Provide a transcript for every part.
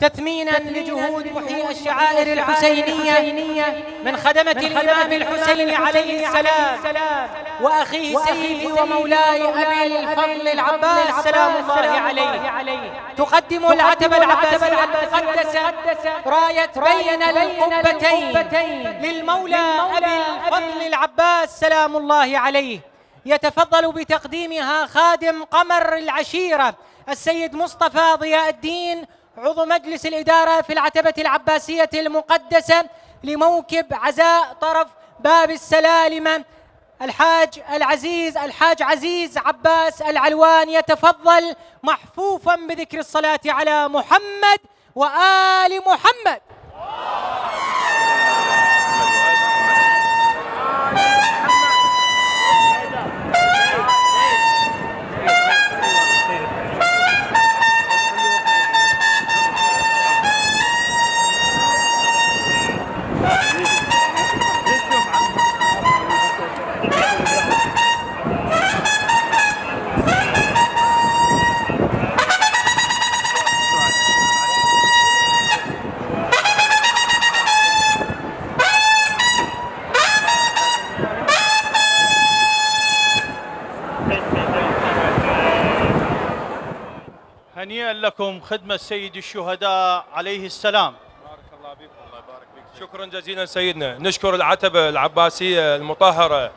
تثمينا لجهود محيي الشعائر الحسينية من خدمة الإمام الحسين عليه السلام. وأخيه سيدي ومولاي أبي الفضل العباس. سلام الله عليه. تقدم العتبة العباسية المقدسة. راية بين القبتين للمولى أبي الفضل العباس. سلام الله عليه. يتفضل بتقديمها خادم قمر العشيرة السيد مصطفى ضياء الدين عضو مجلس الإدارة في العتبة العباسية المقدسة لموكب عزاء طرف باب السلالمة الحاج العزيز الحاج عزيز عباس العلوان يتفضل محفوفا بذكر الصلاة على محمد وآل محمد. هنيئا لكم خدمة سيد الشهداء عليه السلام. بارك الله بكم الله يبارك فيك. شكرا جزيلا سيدنا. نشكر العتبة العباسية المطهرة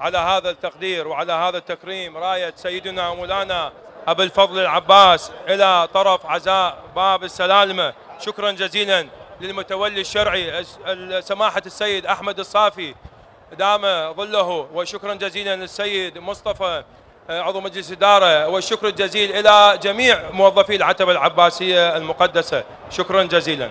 على هذا التقدير وعلى هذا التكريم. راية سيدنا ومولانا أبو الفضل العباس إلى طرف عزاء باب السلالمة. شكرا جزيلا للمتولي الشرعي سماحة السيد أحمد الصافي. دام ظله وشكرا جزيلا للسيد مصطفى عضو مجلس إدارة والشكر الجزيل إلى جميع موظفي العتبة العباسية المقدسة. شكرا جزيلا.